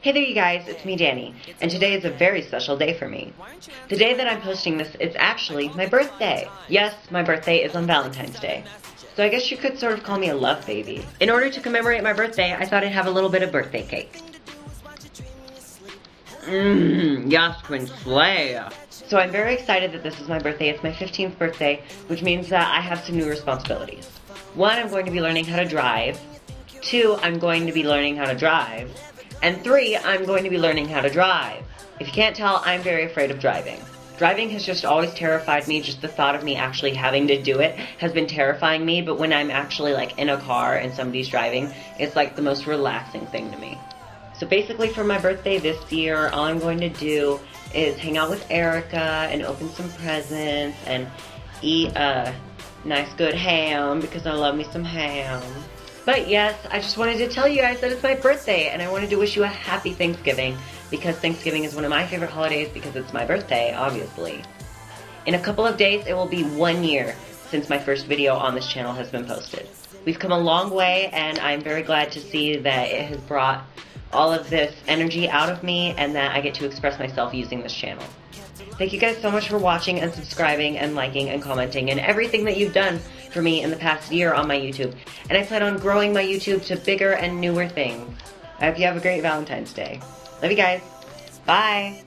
Hey there you guys, it's me Dani, and today is a very special day for me. The day that I'm posting this is actually my birthday. Yes, my birthday is on Valentine's Day. So I guess you could sort of call me a love baby. In order to commemorate my birthday, I thought I'd have a little bit of birthday cake. Mmm, yes, Queen Slay. So I'm very excited that this is my birthday. It's my 15th birthday, which means that I have some new responsibilities. One, I'm going to be learning how to drive. Two, I'm going to be learning how to drive. And three, I'm going to be learning how to drive. If you can't tell, I'm very afraid of driving. Driving has just always terrified me. Just the thought of me actually having to do it has been terrifying me. But when I'm actually like in a car and somebody's driving, it's like the most relaxing thing to me. So basically for my birthday this year, all I'm going to do is hang out with Erica and open some presents and eat a nice good ham because I love me some ham. But yes, I just wanted to tell you guys that it's my birthday and I wanted to wish you a happy Thanksgiving because Thanksgiving is one of my favorite holidays because it's my birthday, obviously. In a couple of days, it will be one year since my first video on this channel has been posted. We've come a long way and I'm very glad to see that it has brought all of this energy out of me and that I get to express myself using this channel. Thank you guys so much for watching and subscribing and liking and commenting and everything that you've done for me in the past year on my YouTube. And I plan on growing my YouTube to bigger and newer things. I hope you have a great Valentine's Day. Love you guys. Bye.